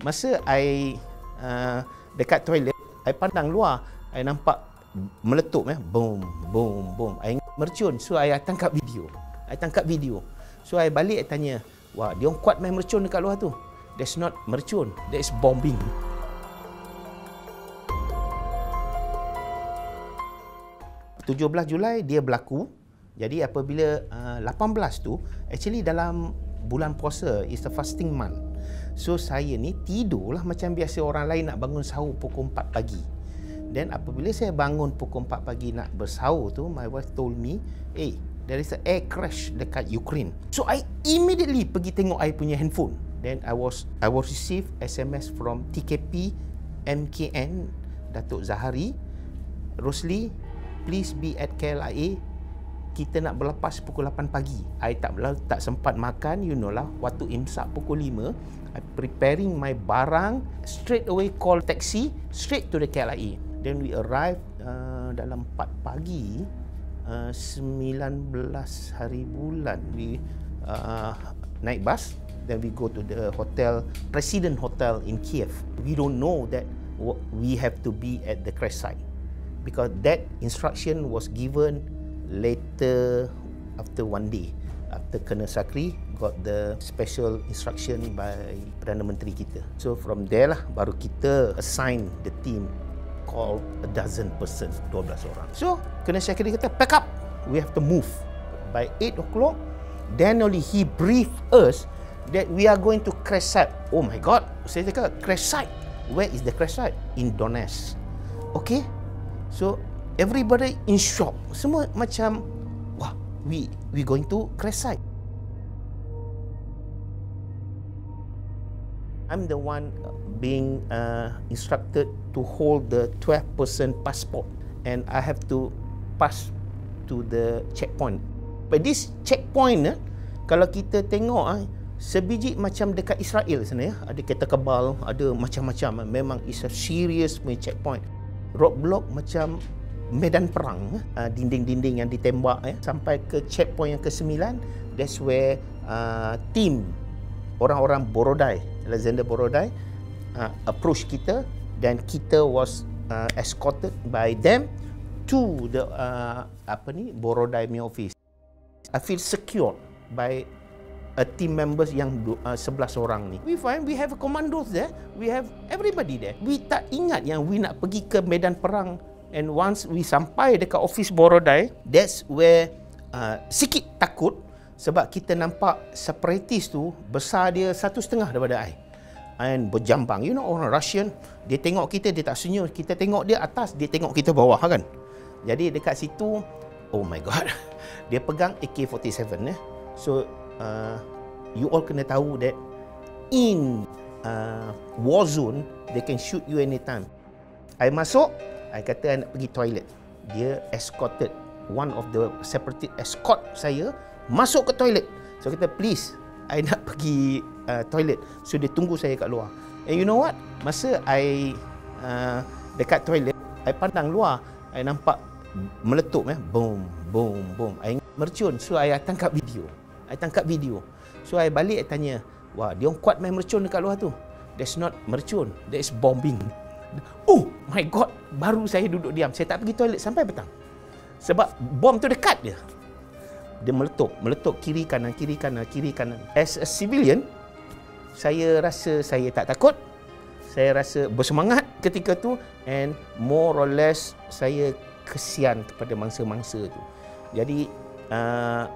Masa I uh, dekat toilet, I pandang luar, I nampak meletup eh, boom, boom, boom. I mercun, so I tangkap video. I tangkap video. So I balik I tanya, wah, dia kuat main mercun dekat luar tu. That's not mercun, that's bombing. 17 Julai dia berlaku. Jadi apabila uh, 18 tu actually dalam bulan puasa is the fasting month. So saya ni tidurlah macam biasa orang lain nak bangun sahur pukul 4 pagi. Dan apabila saya bangun pukul 4 pagi nak bersahur tu my wife told me, "Eh, hey, there is a air crash dekat Ukraine." So I immediately pergi tengok I punya handphone. Then I was I was receive SMS from TKP MKN Datuk Zahari Rosli please be at KLIA kita nak berlepas pukul 8 pagi. I tak tak sempat makan you know lah waktu imsak pukul 5 I preparing my barang straight away call taxi straight to the KLIA then we arrive uh, dalam 4 pagi uh, 19 hari bulan. We uh, naik bus then we go to the hotel President Hotel in Kiev. We don't know that we have to be at the crash site. Because that instruction was given later after one day after Colonel Sakri got the special instruction by Perdana Menteri kita. So from there lah baru kita assign the team call a dozen person, 12 orang. So Colonel Sakri kata pack up, we have to move. By 8 o'clock, then only he briefed us that we are going to crash site. Oh my God, saya cakap crash site. Where is the crash site? In Donetsk. Okay, So everybody in shock. Semua macam wah, we we going to crash site. I'm the one being uh, instructed to hold the 12 person passport and I have to pass to the checkpoint. But this checkpoint eh, kalau kita tengok eh, sebiji macam dekat Israel sana ya, ada kereta kebal, ada macam-macam. Memang is a serious checkpoint roadblock macam medan perang uh, dinding-dinding yang ditembak eh sampai ke checkpoint yang ke-9 that's where uh, team orang-orang Borodai Alexander Borodai uh, approach kita dan kita was uh, escorted by them to the uh, apa ni Borodai main office I feel secure by a team members yang uh, 11 orang ni. We find we have commandos there. We have everybody there. We tak ingat yang we nak pergi ke medan perang and once we sampai dekat office Borodai, that's where uh, sikit takut sebab kita nampak separatist tu besar dia satu setengah daripada I. And berjambang. You know orang Russian, dia tengok kita, dia tak senyum. Kita tengok dia atas, dia tengok kita bawah kan. Jadi dekat situ, oh my god. Dia pegang AK-47 eh. So uh, you all kena tahu that in uh, war zone they can shoot you anytime. I masuk, I kata I nak pergi toilet. Dia escorted one of the separate escort saya masuk ke toilet. So kita please, I nak pergi uh, toilet. So dia tunggu saya kat luar. And you know what? Masa I uh, dekat toilet, I pandang luar, I nampak meletup eh, boom, boom, boom. I mercun, so I tangkap video. I tangkap video. So I balik I tanya, wah dia kuat main mercun dekat luar tu. That's not mercun, that's bombing. Oh my god, baru saya duduk diam. Saya tak pergi toilet sampai petang. Sebab bom tu dekat dia. Dia meletup, meletup kiri kanan, kiri kanan, kiri kanan. As a civilian, saya rasa saya tak takut. Saya rasa bersemangat ketika tu and more or less saya kesian kepada mangsa-mangsa tu. Jadi uh,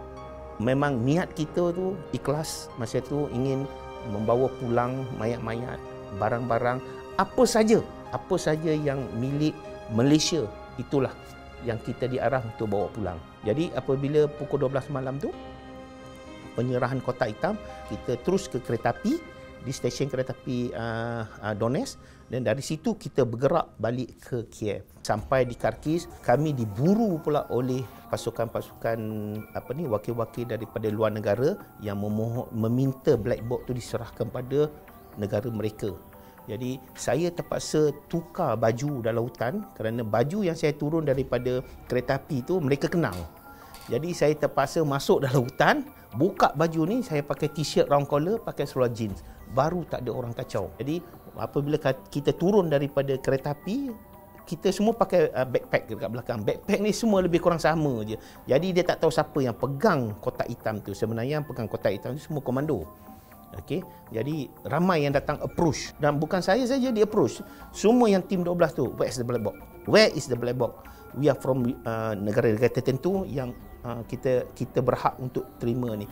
memang niat kita tu ikhlas masa tu ingin membawa pulang mayat-mayat, barang-barang apa saja, apa saja yang milik Malaysia itulah yang kita diarah untuk bawa pulang. Jadi apabila pukul 12 malam tu penyerahan kotak hitam, kita terus ke kereta api di stesen kereta api uh, uh, Donetsk dan dari situ kita bergerak balik ke Kiev. Sampai di Kharkiv, kami diburu pula oleh pasukan-pasukan apa ni wakil-wakil daripada luar negara yang memohon meminta black box tu diserahkan pada negara mereka. Jadi saya terpaksa tukar baju dalam hutan kerana baju yang saya turun daripada kereta api tu mereka kenal. Jadi saya terpaksa masuk dalam hutan, buka baju ni saya pakai t-shirt round collar, pakai seluar jeans baru tak ada orang kacau. Jadi apabila kita turun daripada kereta api, kita semua pakai uh, backpack dekat belakang. Backpack ni semua lebih kurang sama je. Jadi dia tak tahu siapa yang pegang kotak hitam tu. Sebenarnya yang pegang kotak hitam tu semua komando. Okey. Jadi ramai yang datang approach dan bukan saya saja dia approach. Semua yang tim 12 tu, where is the black box? Where is the black box? We are from uh, negara-negara tertentu yang uh, kita kita berhak untuk terima ni.